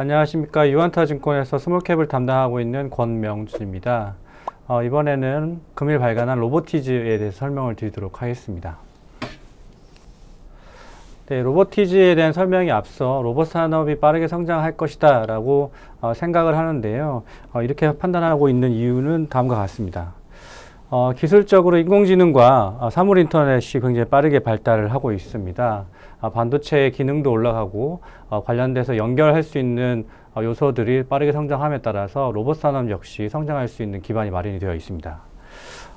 안녕하십니까 유안타증권에서 small cap을 담당하고 있는 권명준입니다. 어, 이번에는 금일 발간한 로보티즈에 대해서 설명을 드리도록 하겠습니다. 네, 로보티즈에 대한 설명이 앞서 로봇 산업이 빠르게 성장할 것이다 라고 어, 생각을 하는데요. 어, 이렇게 판단하고 있는 이유는 다음과 같습니다. 어, 기술적으로 인공지능과 어, 사물 인터넷이 굉장히 빠르게 발달을 하고 있습니다. 어, 반도체의 기능도 올라가고 어, 관련돼서 연결할 수 있는 어, 요소들이 빠르게 성장함에 따라서 로봇 산업 역시 성장할 수 있는 기반이 마련이 되어 있습니다.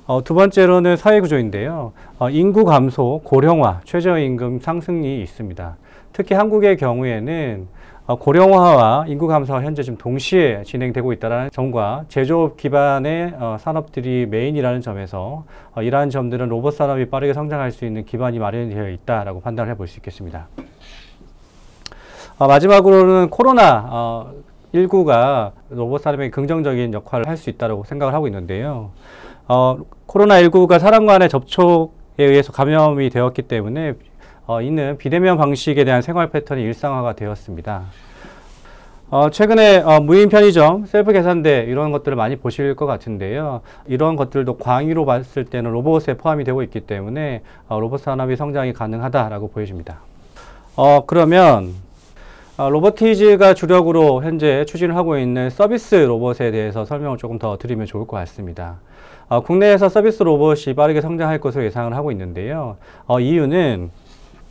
어, 두 번째로는 사회 구조인데요. 어, 인구 감소, 고령화, 최저임금 상승이 있습니다. 특히 한국의 경우에는 어, 고령화와 인구 감소가 현재 지금 동시에 진행되고 있다는 점과 제조업 기반의 어, 산업들이 메인이라는 점에서 어, 이러한 점들은 로봇 산업이 빠르게 성장할 수 있는 기반이 마련되어 있다라고 판단을 해볼 수 있겠습니다. 어, 마지막으로는 코로나 어, 19가 로봇 산업에 긍정적인 역할을 할 수 있다고 생각을 하고 있는데요. 어, 코로나19가 사람 간의 접촉에 의해서 감염이 되었기 때문에 어, 이는 비대면 방식에 대한 생활 패턴이 일상화가 되었습니다. 어, 최근에 어, 무인 편의점, 셀프 계산대 이런 것들을 많이 보실 것 같은데요. 이런 것들도 광의로 봤을 때는 로봇에 포함이 되고 있기 때문에 어, 로봇 산업이 성장이 가능하다라고 보여집니다. 어, 그러면 어, 로보티즈가 주력으로 현재 추진을 하고 있는 서비스 로봇에 대해서 설명을 조금 더 드리면 좋을 것 같습니다. 어, 국내에서 서비스 로봇이 빠르게 성장할 것으로 예상을 하고 있는데요. 어, 이유는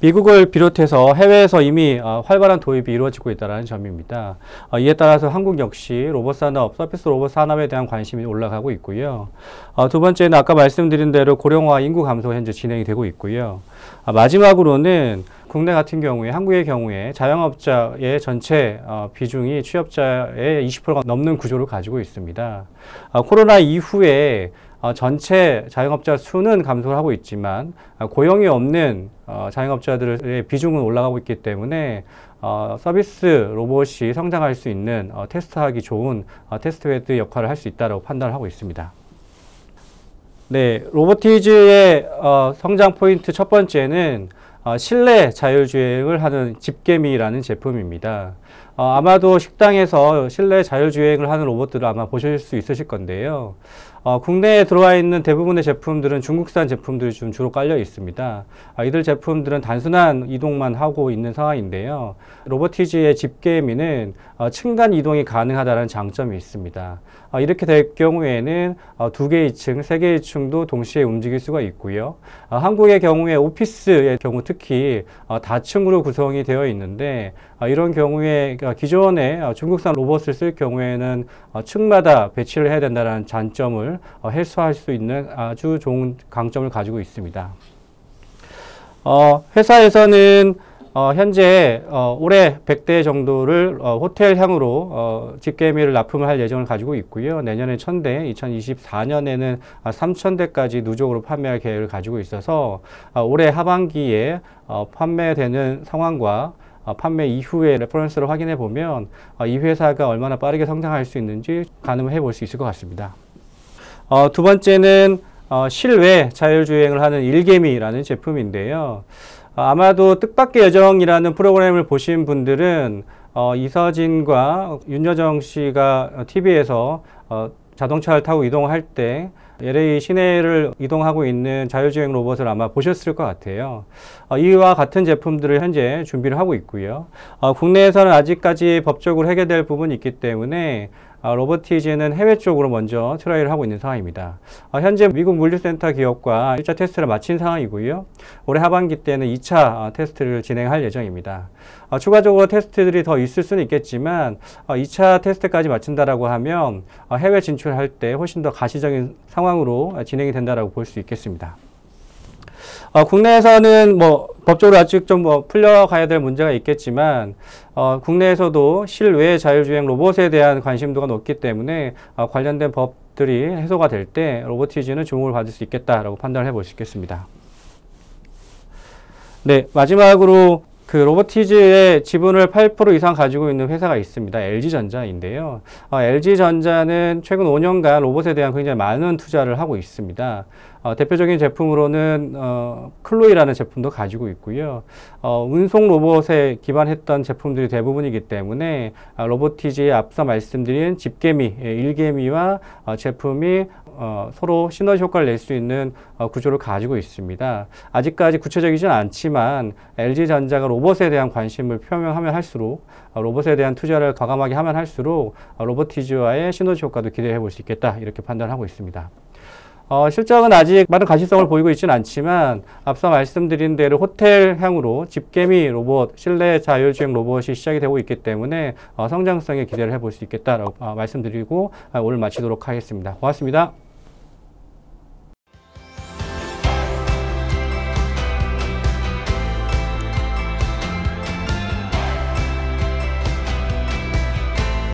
미국을 비롯해서 해외에서 이미 어, 활발한 도입이 이루어지고 있다는 점입니다. 어, 이에 따라서 한국 역시 로봇 산업, 서비스 로봇 산업에 대한 관심이 올라가고 있고요. 어, 두 번째는 아까 말씀드린 대로 고령화 인구 감소 현재 진행이 되고 있고요. 아, 마지막으로는 국내 같은 경우에 한국의 경우에 자영업자의 전체 어, 비중이 취업자의 20%가 넘는 구조를 가지고 있습니다. 어, 코로나 이후에 어, 전체 자영업자 수는 감소를 하고 있지만 어, 고용이 없는 어, 자영업자들의 비중은 올라가고 있기 때문에 어, 서비스 로봇이 성장할 수 있는 어, 테스트하기 좋은 어, testbed 역할을 할 수 있다고 판단을 하고 있습니다. 네, 로보티즈의 어, 성장 포인트 첫 번째는 어, 실내 자율주행을 하는 집개미라는 제품입니다. 어, 아마도 식당에서 실내 자율주행을 하는 로봇들을 아마 보실 수 있으실 건데요. 어, 국내에 들어와 있는 대부분의 제품들은 중국산 제품들이 좀 주로 깔려 있습니다. 아, 이들 제품들은 단순한 이동만 하고 있는 상황인데요. 로보티즈의 집게미는 어, 층간 이동이 가능하다는 장점이 있습니다. 어, 이렇게 될 경우에는 어, 두 개의 층, 세 개의 층도 동시에 움직일 수가 있고요. 어, 한국의 경우에 오피스의 경우 특히 어, 다층으로 구성이 되어 있는데 어, 이런 경우에 어, 기존에 어, 중국산 로봇을 쓸 경우에는 어, 층마다 배치를 해야 된다는 장점을 어, 해소할 수 있는 아주 좋은 강점을 가지고 있습니다. 어, 회사에서는 어, 현재 어, 올해 100대 정도를 어, 호텔 향으로 어, 집개미를 납품을 할 예정을 가지고 있고요. 내년에 1000대, 2024년에는 3000대까지 누적으로 판매할 계획을 가지고 있어서 어, 올해 하반기에 어, 판매되는 상황과 어, 판매 이후의 reference를 확인해 보면 어, 이 회사가 얼마나 빠르게 성장할 수 있는지 가늠해 볼 수 있을 것 같습니다. 어, 두 번째는 어, 실외 자율주행을 하는 일개미라는 제품인데요. 어, 아마도 뜻밖의 여정이라는 프로그램을 보신 분들은 어, 이서진과 윤여정 씨가 TV에서 어, 자동차를 타고 이동할 때 LA 시내를 이동하고 있는 자율주행 로봇을 아마 보셨을 것 같아요. 어, 이와 같은 제품들을 현재 준비를 하고 있고요. 어, 국내에서는 아직까지 법적으로 해결될 부분이 있기 때문에 어, 로보티즈는 해외 쪽으로 먼저 try를 하고 있는 상황입니다. 어, 현재 미국 물류센터 기업과 1차 테스트를 마친 상황이고요. 올해 하반기 때는 2차 어, 테스트를 진행할 예정입니다. 어, 추가적으로 테스트들이 더 있을 수는 있겠지만 어, 2차 테스트까지 마친다라고 하면 어, 해외 진출할 때 훨씬 더 가시적인 상황으로 어, 진행이 된다라고 볼 수 있겠습니다. 어, 국내에서는 뭐 법적으로 아직 좀 뭐 풀려가야 될 문제가 있겠지만 어, 국내에서도 실외 자율주행 로봇에 대한 관심도가 높기 때문에 어, 관련된 법들이 해소가 될 때 로보티즈는 주목을 받을 수 있겠다라고 판단을 있겠습니다. 네, 마지막으로 그 로보티즈의 지분을 8% 이상 가지고 있는 회사가 있습니다. LG전자인데요. 어, LG전자는 최근 5년간 로봇에 대한 굉장히 많은 투자를 하고 있습니다. 어, 대표적인 제품으로는 어, 클로이라는 제품도 가지고 있고요. 어, 운송 로봇에 기반했던 제품들이 대부분이기 때문에 아, 로보티즈의 앞서 말씀드린 집개미, 예, 일개미와 어, 제품이 어, 서로 시너지 효과를 낼 수 있는 어, 구조를 가지고 있습니다. 아직까지 구체적이진 않지만 LG전자가 로봇에 대한 관심을 표명하면 할수록 어, 로봇에 대한 투자를 과감하게 하면 할수록 어, 로보티즈와의 시너지 효과도 기대해 볼 수 있겠다 이렇게 판단하고 있습니다. 어, 실적은 아직 많은 가시성을 보이고 있지는 않지만 앞서 말씀드린 대로 호텔향으로 집게미 로봇, 실내 자율주행 로봇이 시작이 되고 있기 때문에 어, 성장성에 기대를 해볼 수 있겠다라고 어, 말씀드리고 어, 오늘 마치도록 하겠습니다. 고맙습니다.